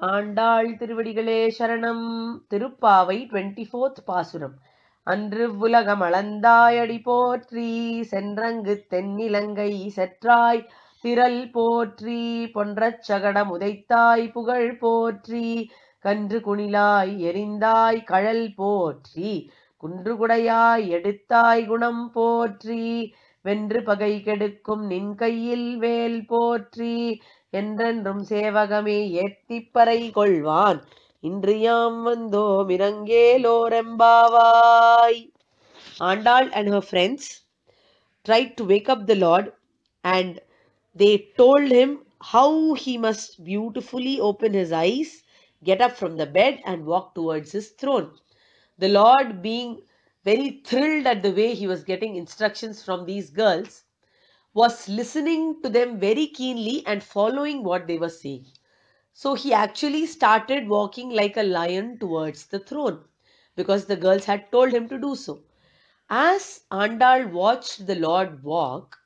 ஆண்டாள் திருவடிகளே சரணம். Thiruppavai twenty fourth பாசுரம். அன்று உலகம் அளந்தாயடி போற்றி சென்றங்கு தென்னிலங்கை செற்றாய் திரல் போற்றி பொன்றச் சகடம் உதைத்தாய் புகழ் போற்றி கன்று குணிலாய் எரிந்தாய் கழல் போற்றி குன்று குடையாய் எடுத்தாய் குணம் போற்றி வென்று பகை கெடுக்கும் நின் கையில் வேல் போற்றி என்றென்றும் சேவகமே ஏத்திப்பறை கொள்வான் இன்று யாம் வந்தோம் இரங்கேலோரெம்பாவாய் Andal and her friends tried to wake up the Lord and they told him how he must beautifully open his eyes, get up from the bed, and walk towards his throne. The Lord, being very thrilled at the way he was getting instructions from these girls, was listening to them very keenly and following what they were saying. So he actually started walking like a lion towards the throne because the girls had told him to do so. As Andal watched the Lord walk,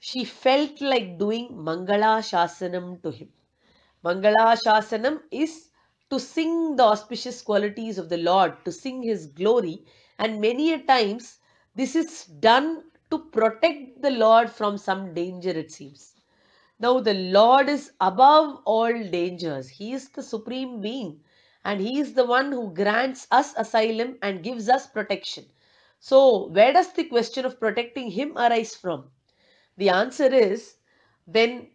she felt like doing Mangala Shasanam to him. Mangala Shasanam is to sing the auspicious qualities of the Lord, to sing his glory, and many a times this is done to protect the Lord from some danger, it seems. Now, the Lord is above all dangers. He is the supreme being and He is the one who grants us asylum and gives us protection. So, where does the question of protecting Him arise from? The answer is when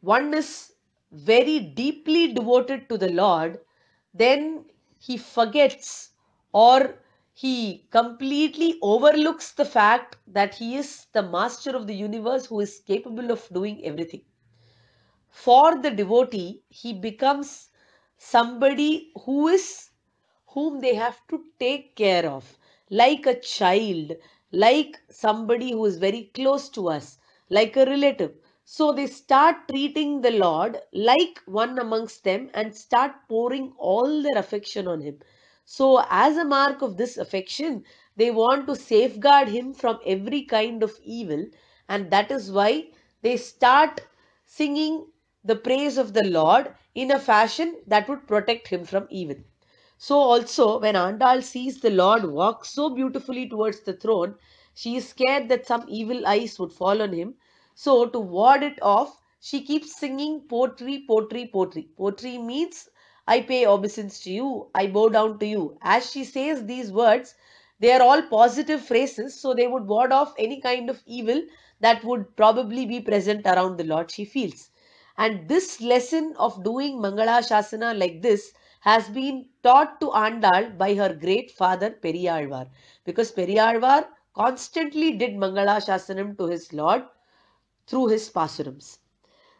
one is very deeply devoted to the Lord, then he forgets or he completely overlooks the fact that he is the master of the universe who is capable of doing everything. For the devotee, he becomes somebody who is whom they have to take care of, like a child, like somebody who is very close to us, like a relative. So they start treating the Lord like one amongst them and start pouring all their affection on him. So, as a mark of this affection, they want to safeguard him from every kind of evil, and that is why they start singing the praise of the Lord in a fashion that would protect him from evil. So, also, when Andal sees the Lord walk so beautifully towards the throne, she is scared that some evil eyes would fall on him. So, to ward it off, she keeps singing potri, potri, potri. Potri means I pay obeisance to you, I bow down to you. As she says these words, they are all positive phrases, so they would ward off any kind of evil that would probably be present around the Lord, she feels. And this lesson of doing Mangala Shasana like this has been taught to Andal by her great father Periyalvar. Because Periyalvar constantly did Mangala Shasanam to his Lord through his pasurams.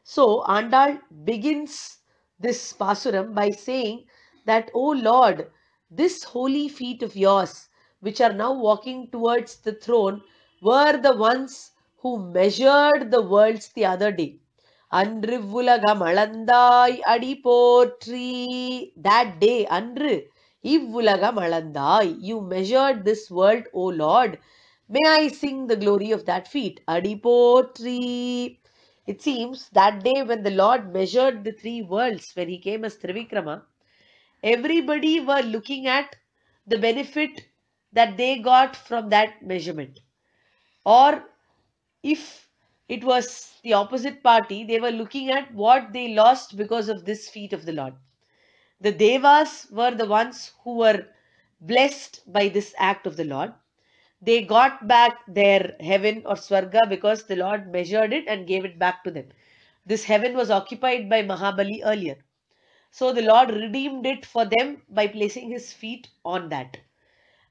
So Andal begins this pasuram by saying that, O Lord, this holy feet of yours, which are now walking towards the throne, were the ones who measured the worlds the other day. அன்று உலகம் அளந்தாய் அடி போற்றி that day அன்று இவ்வுலகம் அளந்தாய் you measured this world o lord may i sing the glory of that feet அடி போற்றி it seems that day when the lord measured the three worlds when he came as trivikrama everybody were looking at the benefit that they got from that measurement or if it was the opposite party, they were looking at what they lost because of this feat of the Lord. The Devas were the ones who were blessed by this act of the Lord. They got back their heaven or Swarga because the Lord measured it and gave it back to them. This heaven was occupied by Mahabali earlier. So the Lord redeemed it for them by placing his feet on that.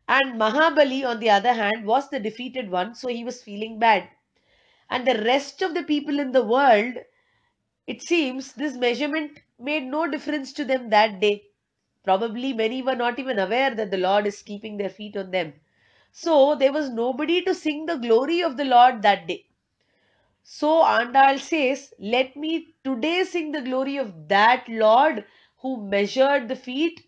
And Mahabali, on the other hand, was the defeated one, so he was feeling bad and the rest of the people in the world, it seems this measurement made no difference to them that day. Probably many were not even aware that the Lord is keeping their feet on them. So there was nobody to sing the glory of the Lord that day. So Andal says, Let me today sing the glory of that Lord who measured the feet,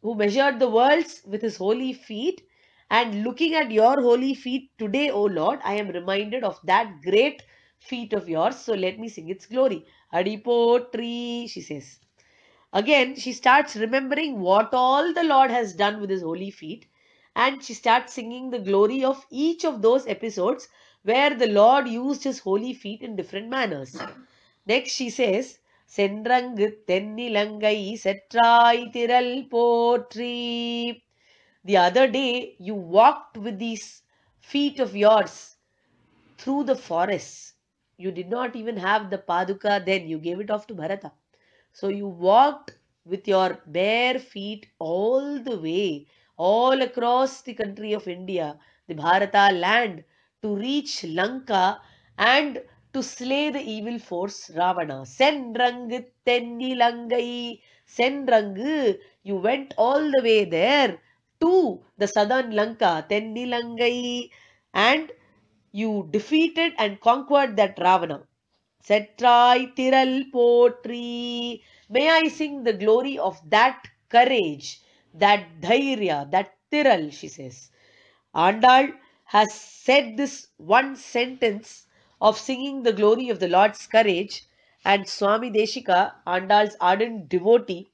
who measured the worlds with his holy feet and looking at your holy feet today, O Lord, I am reminded of that great feet of yours. So let me sing its glory. Adipotri, she says. Again, she starts remembering what all the Lord has done with his holy feet and she starts singing the glory of each of those episodes where the Lord used his holy feet in different manners. Next, she says, சென்றங்கு தென்னிலங்கை செற்றாய் திரள் போற்றி The other day, you walked with these feet of yours through the forests. You did not even have the paduka then, you gave it off to Bharata. So you walked with your bare feet all the way, all across the country of India, the Bharata land, to reach Lanka and to slay the evil force Ravana. Senrangu Tennilangai. Senrangu, you went all the way there to the southern Lanka, Tennilangai, and you defeated and conquered that Ravana. Setrai Tiral Potri. May I sing the glory of that courage, that dhairya, that Tiral, she says. Andal has said this one sentence of singing the glory of the Lord's courage, and Swami Deshika, Andal's ardent devotee,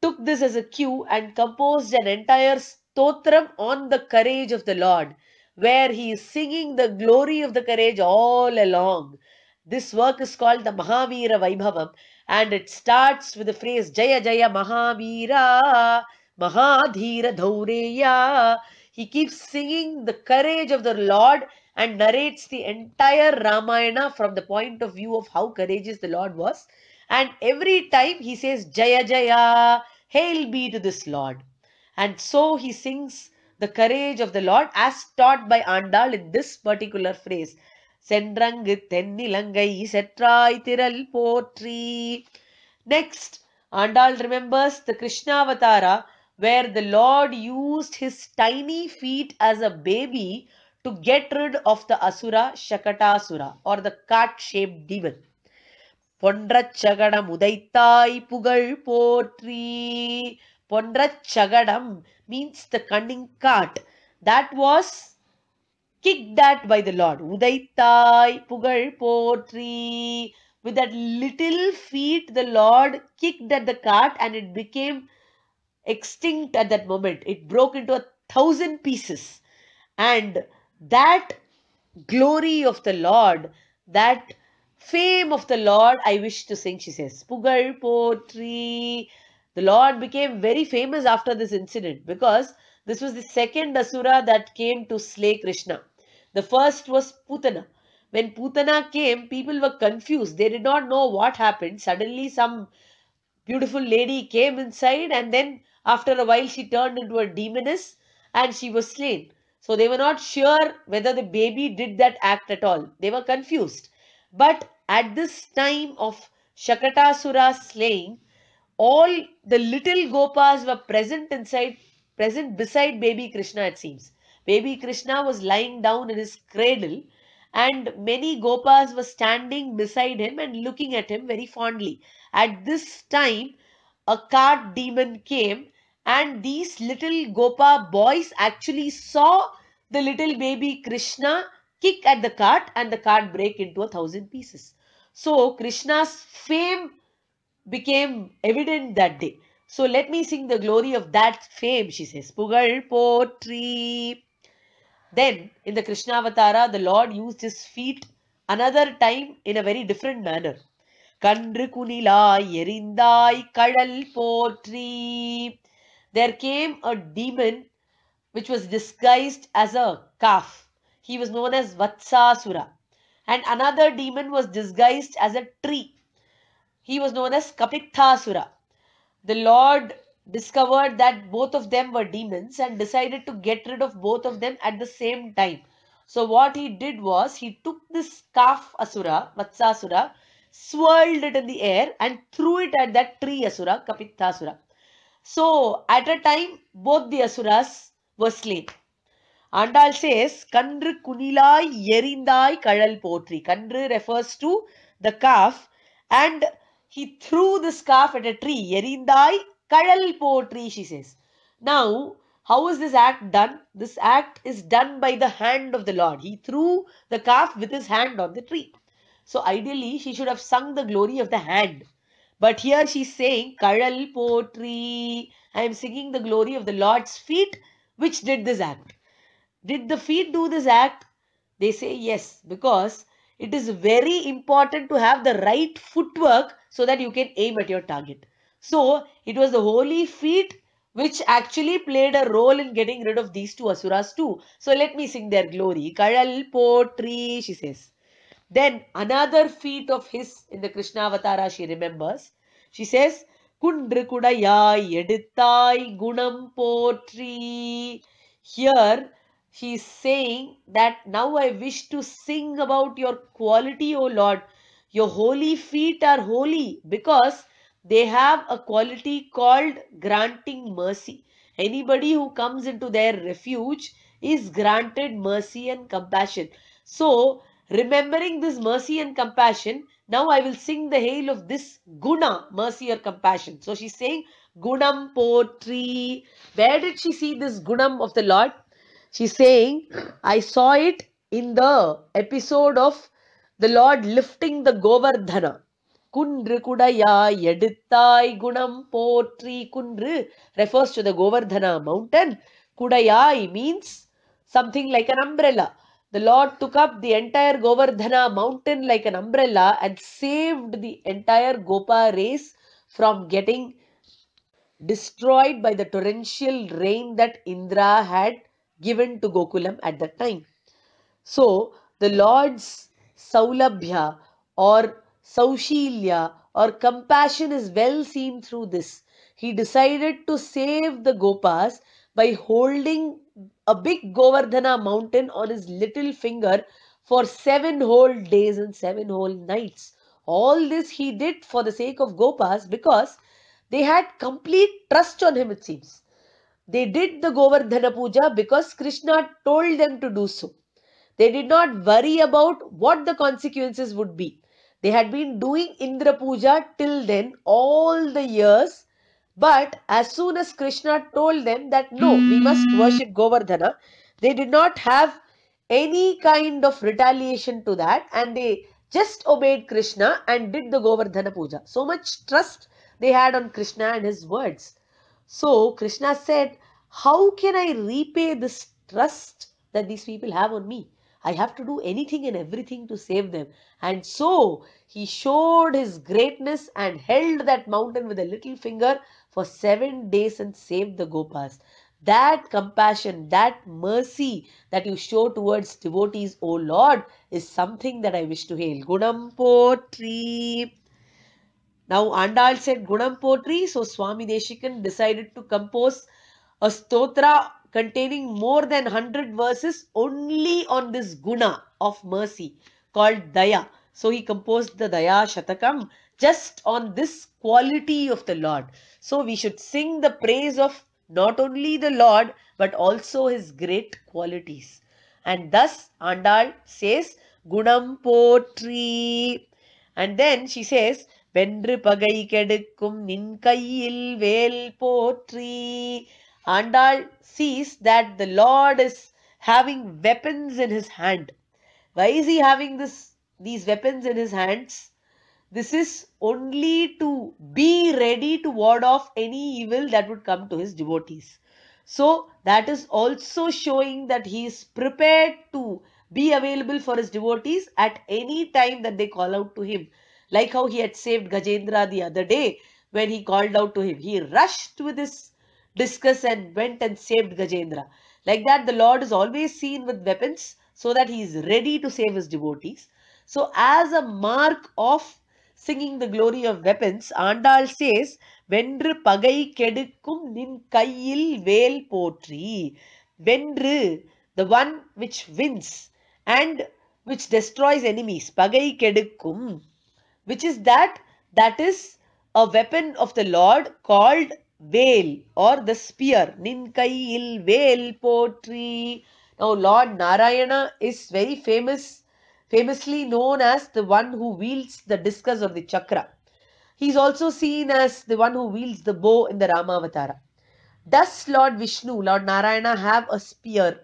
took this as a cue and composed an entire stotram on the courage of the Lord, where he is singing the glory of the courage all along. This work is called the Mahavira Vaibhavam and it starts with the phrase Jaya Jaya Mahavira Mahadhira Dhaureya. He keeps singing the courage of the Lord and narrates the entire Ramayana from the point of view of how courageous the Lord was. And every time he says Jaya Jaya, Hail be to this Lord. And so he sings the courage of the Lord as taught by Andal in this particular phrase. சென்றங்கு தென்னிலங்கை செற்றாய் திரள் போற்றி Next, Andal remembers the Krishnavatara where the Lord used his tiny feet as a baby to get rid of the Asura Shakatasura or the cat-shaped demon. பொன்றச்சகடம் உதைத்தாய் புகழ் போற்றி பொன்றச்சகடம் means the cunning cart that was kicked at by the Lord. Udaittai Pugal Potri. With that little feet, the Lord kicked at the cart and it became extinct at that moment. It broke into a thousand pieces. And that glory of the Lord, that fame of the Lord, I wish to sing, she says. Pugal Potri. The Lord became very famous after this incident because this was the second Asura that came to slay Krishna. The first was Putana. When Putana came, people were confused. They did not know what happened. Suddenly, some beautiful lady came inside, and then after a while, she turned into a demoness and she was slain. So, they were not sure whether the baby did that act at all. They were confused. But at this time of Shakatasura slaying, all the little Gopas were present inside, present beside baby Krishna, it seems. Baby Krishna was lying down in his cradle and many Gopas were standing beside him and looking at him very fondly. At this time, a cart demon came and these little Gopa boys actually saw the little baby Krishna kick at the cart and the cart break into a thousand pieces. So Krishna's fame became evident that day. So let me sing the glory of that fame, she says. Pugal Potri. Then in the Krishna Krishnavatara, the Lord used his feet another time in a very different manner. There came a demon which was disguised as a calf. He was known as Vatsasura. And another demon was disguised as a tree. He was known as Kapithasura. The Lord discovered that both of them were demons and decided to get rid of both of them at the same time. So what he did was he took this calf asura, Vatsasura, swirled it in the air and threw it at that tree asura, Kapithasura. So at a time both the asuras were slain. Andal says, Kandru kunilai yerindai kadal potri. Kandru refers to the calf and he threw the calf at a tree. Yerindai kadal potri, she says. Now, how is this act done? This act is done by the hand of the Lord. He threw the calf with his hand on the tree. So ideally, she should have sung the glory of the hand. But here she's saying, Kadal potri. I am singing the glory of the Lord's feet, which did this act. Did the feet do this act? They say yes, because it is very important to have the right footwork so that you can aim at your target. So it was the holy feet which actually played a role in getting rid of these two asuras too. So let me sing their glory. Kadal Potri, she says. Then another feat of his in the Krishna Avatara she remembers. She says, Kundru Kudayai Edittai Gunam Potri. Here she is saying that now I wish to sing about your quality, O Lord. Your holy feet are holy because they have a quality called granting mercy. Anybody who comes into their refuge is granted mercy and compassion. So, remembering this mercy and compassion, now I will sing the hail of this guna, mercy or compassion. So, she's saying gunam potri. Where did she see this gunam of the Lord? She's saying, I saw it in the episode of the Lord lifting the Govardhana. Kundru kudaya edittai gunam potri. Kundru refers to the Govardhana mountain. Kudayai means something like an umbrella. The Lord took up the entire Govardhana mountain like an umbrella and saved the entire Gopa race from getting destroyed by the torrential rain that Indra had given to Gokulam at that time. So, the Lord's Saulabhya or Saushilya or compassion is well seen through this. He decided to save the Gopas by holding a big Govardhana mountain on his little finger for seven whole days and seven whole nights. All this he did for the sake of Gopas because they had complete trust on him, it seems. They did the Govardhana Puja because Krishna told them to do so. They did not worry about what the consequences would be. They had been doing Indra Puja till then all the years. But as soon as Krishna told them that no, we must hmm. worship Govardhana, they did not have any kind of retaliation to that and they just obeyed Krishna and did the Govardhana Puja. So much trust they had on Krishna and his words. So Krishna said, How can I repay this trust that these people have on me? I have to do anything and everything to save them. And so he showed his greatness and held that mountain with a little finger for seven days and saved the Gopas. That compassion, that mercy that you show towards devotees, O Lord, is something that I wish to hail. Gunam Potri. Now Andal said Gunam Potri, so Swami Deshikan decided to compose a stotra containing more than 100 verses only on this guna of mercy called Daya. So he composed the Daya Shatakam just on this quality of the Lord. So we should sing the praise of not only the Lord but also his great qualities. And thus Andal says Gunam Potri. And then she says வென்று பகை கெடுக்கும் நின் கையில் வேல் போற்றி Andal sees that the Lord is having weapons in his hand. Why is he having this these weapons in his hands? This is only to be ready to ward off any evil that would come to his devotees. So that is also showing that he is prepared to be available for his devotees at any time that they call out to him. Like how he had saved Gajendra the other day when he called out to him. He rushed with his discus and went and saved Gajendra. Like that, the Lord is always seen with weapons so that he is ready to save his devotees. So, as a mark of singing the glory of weapons, Andal says, Vendru pagai nin kayyil vel potri. Vendru, the one which wins and which destroys enemies. Pagai kedukkum which is that that is a weapon of the Lord called vel or the spear. Ninkayil vel potri. Now Lord Narayana is very famous, famously known as the one who wields the discus or the chakra. He is also seen as the one who wields the bow in the Ramavatara. Does Lord Vishnu, Lord Narayana have a spear?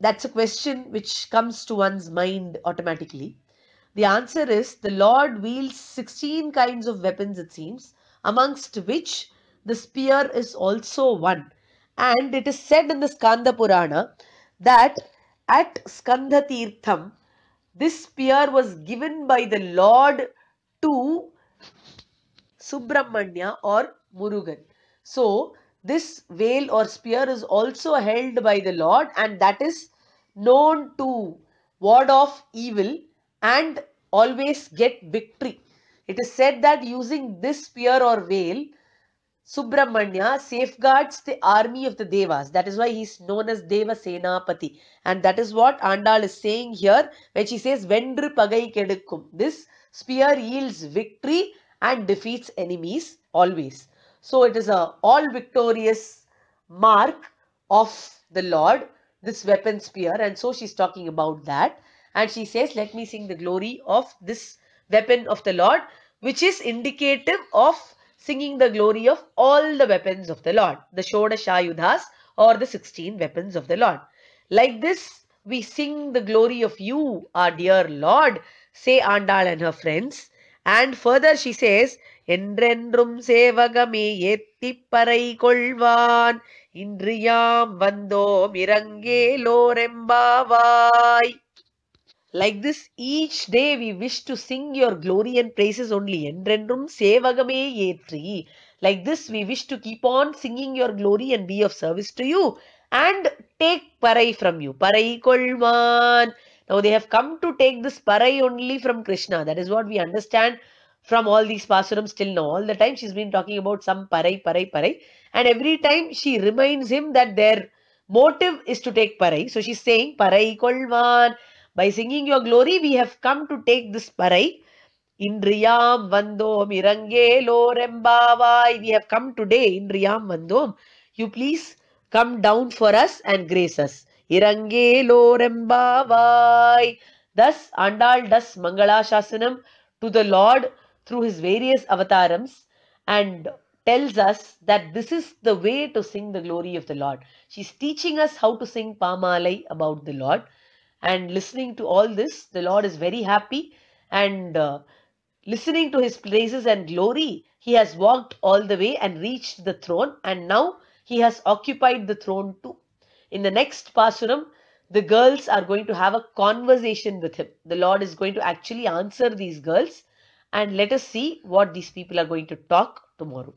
That's a question which comes to one's mind automatically. The answer is the Lord wields 16 kinds of weapons, it seems, amongst which the spear is also one. And it is said in the Skanda Purana that at Skandha Tirtham, this spear was given by the Lord to Subramanya or Murugan. So, this vel or spear is also held by the Lord and that is known to ward off evil and always get victory. It is said that using this spear or vel, Subramanya safeguards the army of the Devas. That is why he is known as Deva Senapati. And that is what Andal is saying here when she says, Vendru Pagai Kedukkum. This spear yields victory and defeats enemies always. So it is a all victorious mark of the Lord, this weapon spear. And so she's talking about that. And she says, let me sing the glory of this weapon of the Lord, which is indicative of singing the glory of all the weapons of the Lord, the Shodashayudhas or the 16 weapons of the Lord. Like this, we sing the glory of you, our dear Lord, say Andal and her friends. And further she says, என்றென்றும் சேவகமே ஏத்திப்பறை கொள்வான் இன்றியாம் வந்தோம் இறங்கேலோரெம்பாவாய் like this, each day we wish to sing your glory and praises only. Endrendrum sevagame yetri. Like this, we wish to keep on singing your glory and be of service to you. And take parai from you. Parai kolman. Now they have come to take this parai only from Krishna. That is what we understand from all these pasurams till now. All the time she's been talking about some parai, parai, parai. And every time she reminds him that their motive is to take parai. So she's saying parai kolman. By singing your glory, we have come to take this parai. Indriyam vandom irangelo We have come today, Indriyam vandom. You please come down for us and grace us. Irangelo Thus, Andal does Mangala Shasanam to the Lord through his various avatarams and tells us that this is the way to sing the glory of the Lord. She's teaching us how to sing Pamalai about the Lord. And listening to all this, the Lord is very happy. And uh, listening to his praises and glory, he has walked all the way and reached the throne. And now he has occupied the throne too. In the next Pasuram, the girls are going to have a conversation with him. The Lord is going to actually answer these girls. And let us see what these people are going to talk tomorrow.